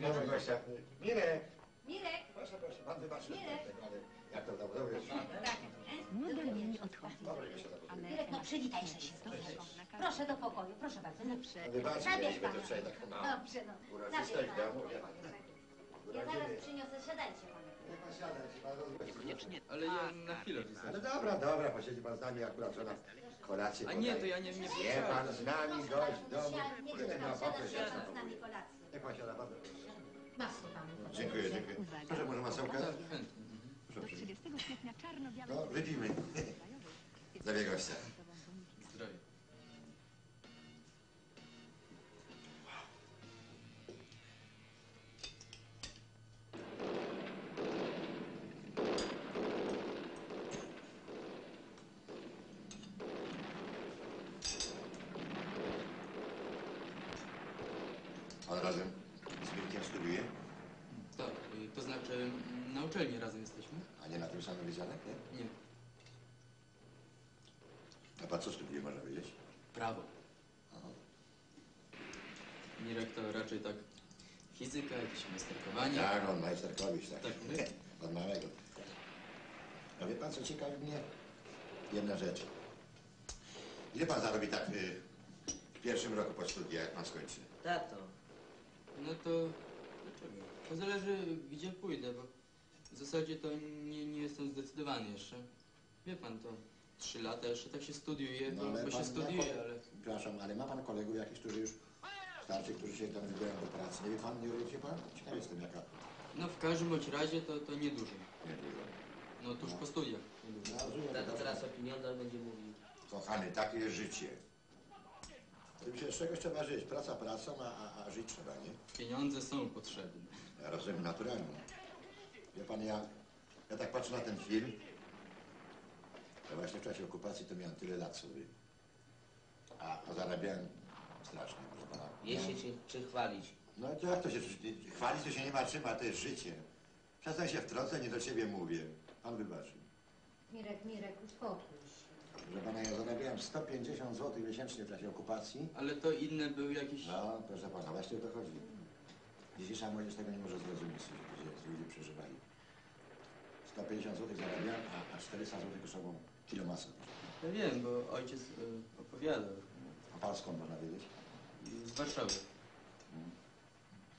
gościa. Mirek! Mirek! Proszę, proszę, pan wybaczy. Mirek. Ale jak to tam dobrze? Tak. Młoda nie odchodzi. Dobra, ja się tam Ale Mirek, no przywitajże się. Proszę do pokoju, proszę bardzo. No, Wybaczcie, Zabierz nie pana. tak no. Dobrze, no. Do domu, wie pokoju. pan. Ja zaraz przyniosę, siadajcie panie. Nie pan siada, się pan rozgości. Koniecznie Ale ja na chwilę Ale wystarczy. dobra, dobra, posiedzi pan z nami akurat żona kolację A nie, to ja nie, nie Nie pan z nami, gość w domu. siad- Nie Tyle wiem, na pan papę siada, się siada z nami zachowuje. kolację. Jak pan siada, bardzo panu. Dziękuję, dziękuję. Proszę, może chętnie. Proszę, do proszę. 30 kwietnia czarno-białe No, wypijmy. Zdrowie gościa. Zdrowie. Pan razem studiuje, Tak, y, to znaczy mm, na uczelni razem jesteśmy? a nie na tym samym wydziale, nie? Nie. A pan co studiuje, można wiedzieć? Prawo. Aha. Mirek to raczej tak fizyka, jakieś majsterkowanie. Tak, on majsterkowicz, tak. Tak. Od małego. A wie pan, co ciekawi mnie? Jedna rzecz. Ile pan zarobi tak y, w pierwszym roku po studiach, jak pan skończy? Tato, No to? To zależy gdzie pójdę, bo w zasadzie to nie, nie jestem zdecydowany jeszcze. Wie pan, to trzy lata jeszcze tak się studiuje, bo, bo się ma studiuje, pan- ale... Przepraszam, ale ma pan kolegów jakichś, którzy już starczy, którzy się tam wybierają do pracy. Nie wie pan, nie wie pan? Ciekaw jestem, jaka... No w każdym bądź razie to, to niedużo. Nie dużo. No tuż po studiach niedużo. No, rozumiem, tato teraz o pieniądzach będzie mówił. Kochany, takie jest życie. Się z czegoś trzeba żyć. Praca pracą, a, a, a żyć trzeba, nie? Pieniądze są potrzebne. Ja rozumiem naturalnie. Wie pan, ja, ja tak patrzę na ten film. Ja właśnie w czasie okupacji to miałem tyle lat sobie. A, a zarabiałem strasznie, proszę pana. Jeść się czy, czy chwalić? No to jak to się chwalić, to się nie ma czym, a to jest życie. Przestań się wtrącać, nie do ciebie mówię. Pan wybaczy. Mirek, Mirek, uspokój się. Proszę pana, ja zarabiałem 150 zł miesięcznie w czasie okupacji. Ale to inne były jakieś... No, proszę pana, właśnie o to chodzi. Dzisiejsza młodzież tego nie może zrozumieć, dzieje, ludzie przeżywali. 150 zł zarabiałem, a, a 400 zł kosztowało kilo masy. Ja wiem, bo ojciec y, opowiadał. A pan skąd można wiedzieć? Z Warszawy.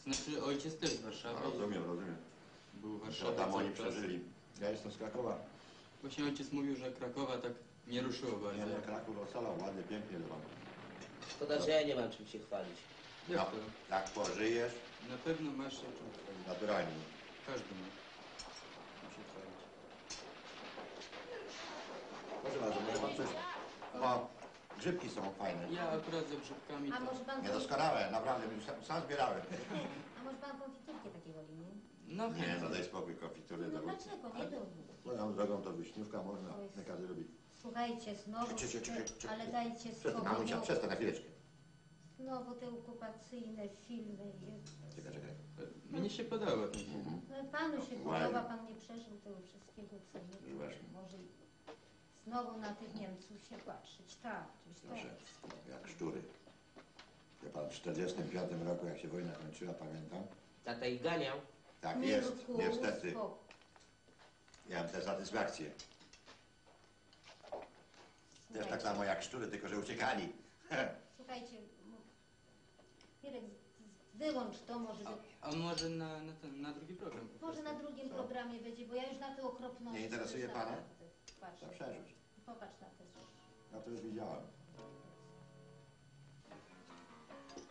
Znaczy ojciec też z Warszawy. rozumiem. Był w Warszawie. tam oni czas. przeżyli? Ja jestem z Krakowa. Właśnie ojciec mówił, że Krakowa tak nie ruszyło Nie, bardzo. nie, Kraków ocalał, ładnie, pięknie to wam. Szkoda, że ja nie mam czym się chwalić. Jak No, to? jak pożyjesz, Na pewno masz się czym chwalić. naturalnie. Każdy ma. Musi chwalić. Proszę bardzo, może pan coś... O, grzybki są fajne. Ja akurat ze grzybkami A to... może pan... Niedoskonałe, naprawdę, sam, sam zbierałem. A może pan konfiturkę takiej woli, nie? No Nie, chętnie. no daj spokój, konfitury No do dlaczego? Nie do Moją drogą to wyśniówka można, nie każdy lubi. Słuchajcie, znowu, Cie, cie, cie, cie, cie. ale dajcie Przestań, spokój. mamusia, bo przestań na chwileczkę. Znowu te okupacyjne filmy. Czekaj, czekaj. Mnie się podoba ten film. Mhm. No, panu się Ładnie. podoba, pan nie przeżył tego wszystkiego, co nie Już właśnie. Może i znowu na tych Niemców się patrzeć. Tak, coś Proszę, tak. jak szczury. Wie pan, w 1945 roku, jak się wojna kończyła, pamiętam. Tata ich ganiał. Tak jest, Mirku, niestety. spokój. Miałem tę satysfakcję. Też tak samo jak szczury, tylko że uciekali. Słuchajcie, m- Mirek, z- wyłącz to, może, A może na, na, ten, na drugi program po może na prostu? drugim Co? programie będzie, bo ja już na te okropności... Nie interesuje już pana? naprawdę To przerzuć. popatrz na te rzeczy. Ja to już widziałem.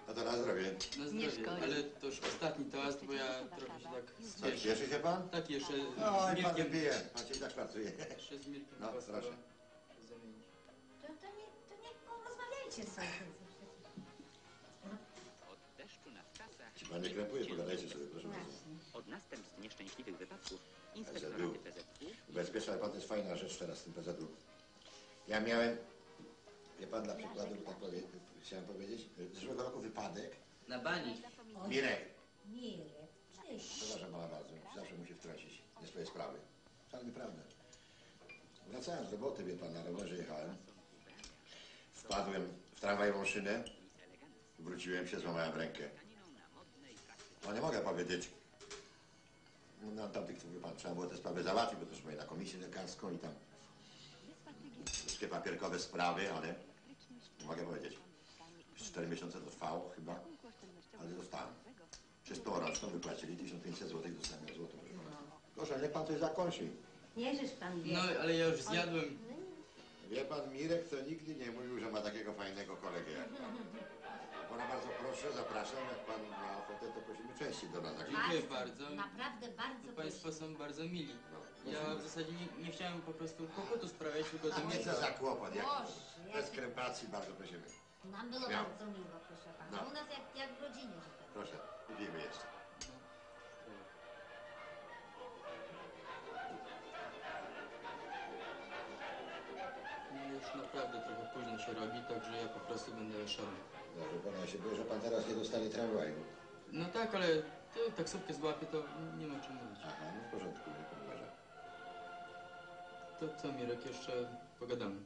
No to na zdrowie. Na Nie zdrowie, szkodzi. ale to już ostatni toast, bo ja trochę się tak Co, spieszę. cieszy się pan? Tak, jeszcze No z i pan Mirkiem... wypije. Pan się i tak pracuje. Jeszcze z Mirkiem No, proszę. Od deszczu na wczasach... Ci pan nie krępuje, pogadajcie sobie, proszę bardzo. Od następstw nieszczęśliwych wypadków inspektoraty PZU Ubezpieczam, pan to jest fajna rzecz teraz w tym PZU. Ja miałem, wie pan dla przykładu, tak powie, chciałem powiedzieć, z zeszłego roku wypadek. Na bani. Mirek, Mirek, cześć. przepraszam pana bardzo, zawsze musi wtrącić nie swoje sprawy. Ale nieprawda. Wracałem z roboty, wie pan, na rowerze jechałem. Wpadłem w tramwajową szynę, wróciłem się, złamałem rękę. No nie mogę powiedzieć. No tamtych, wie pan, trzeba było te sprawy załatwić, bo też były na komisję lekarską i tam wszystkie papierkowe sprawy, ale nie mogę powiedzieć. Cztery miesiące to trwało chyba, ale dostałem. Przez półroczną wypłacili 1500 zł, dostałem złoto. Proszę, niech pan coś zakończy. Niechżeż pan wie. No, ale ja już zjadłem. Wie pan, Mirek to nigdy nie mówił, że ma takiego fajnego kolegę jak pan. Pana bardzo proszę, zapraszam, jak pan ma ochotę, to prosimy częściej do nas. Dziękuję bardzo. Naprawdę bardzo Państwo proszę. są bardzo mili. No, Ja w zasadzie nie, nie chciałem po prostu kłopotu sprawiać, tylko to nie mnie... co za kłopot, jak Boże, bez jak- krępacji bardzo prosimy. Nam było Miał. bardzo miło, proszę pana. No. U nas jak, jak w rodzinie, że tak. Proszę, wypijmy jeszcze. Się robi, także ja po prostu będę szalał. Dobrze, pana, ja się boję, że pan teraz nie dostanie tramwaju. No tak, ale ty taksówkę złapię, to nie ma czym mówić. Aha, no w porządku, nie pan uważa. To co, Mirek, jeszcze pogadamy.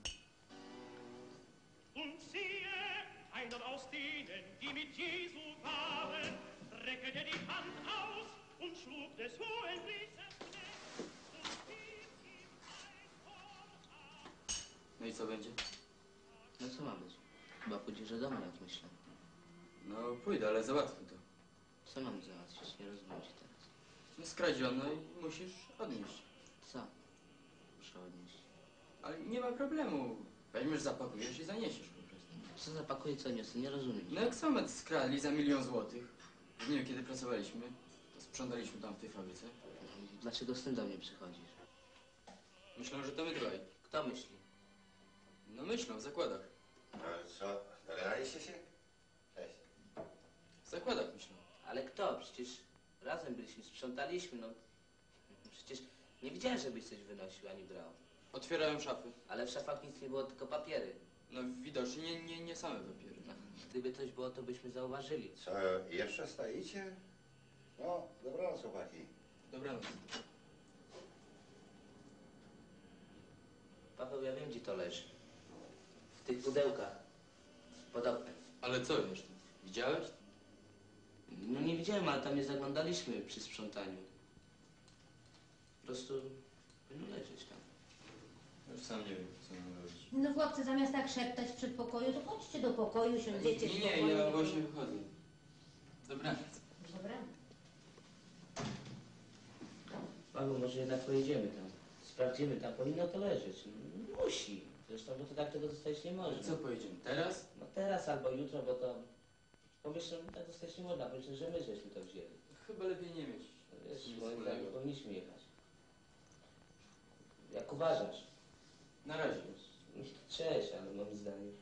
Und siehe, einer aus denen, die mit Jesu waren, reckte die Hand aus und schlug des hohen Priesters Knecht und hielt ihm ein Horn ab. No i co będzie? Co ma być? Chyba pójdziesz do domu, jak myślę. No pójdę, ale załatwię to. Co mam załatwić? Nie rozumiem cię teraz. No skradziono i musisz odnieść. Co? Muszę odnieść. Ale nie ma problemu. Weźmiesz, zapakujesz i zaniesiesz po prostu. Co zapakuje, co niosę? Nie rozumiem. No jak Somet skradli za milion złotych, w dniu kiedy pracowaliśmy, to sprzątaliśmy tam w tej fabryce. Dlaczego z tym do mnie przychodzisz? Myślą, że to my dwaj. Kto myśli? No myślą, w zakładach. Ale co, dogadaliście się? Cześć. W zakładach myślą. Ale kto? Przecież razem byliśmy, sprzątaliśmy, no. Przecież nie widziałem, żebyś coś wynosił ani brał. Otwierają szafy. Ale w szafach nic nie było, tylko papiery. No widocznie nie, nie, nie same papiery. No, gdyby coś było, to byśmy zauważyli. Co, jeszcze stoicie? No, dobranoc, chłopaki. Dobranoc. Paweł, ja wiem, gdzie to leży. W tych pudełkach. Pod oknem. Ale co wiesz? Widziałeś? No nie widziałem, ale tam nie zaglądaliśmy przy sprzątaniu. Po prostu powinno leżeć tam. Już sam nie wiem, co mam robić. No chłopcy, zamiast tak szeptać w przedpokoju, to chodźcie do pokoju, siądziecie w Nie, pokoju. nie, ja właśnie wychodzę. Dobranoc. Dobra. Paweł, może jednak pojedziemy tam. Sprawdzimy, tam powinno to leżeć. No, Musi. Zresztą, bo to tak tego zostać nie Ale może. co pojedziemy? Teraz? No teraz albo jutro, bo to... Pomyślę, że tak zostać nie można. Myślę, że my żeśmy to wzięli. Chyba lepiej nie mieć. No Wiesz, Nic moim zdaniem wspólnego. powinniśmy jechać. Jak uważasz? Na razie. Cześć, ale moim zdaniem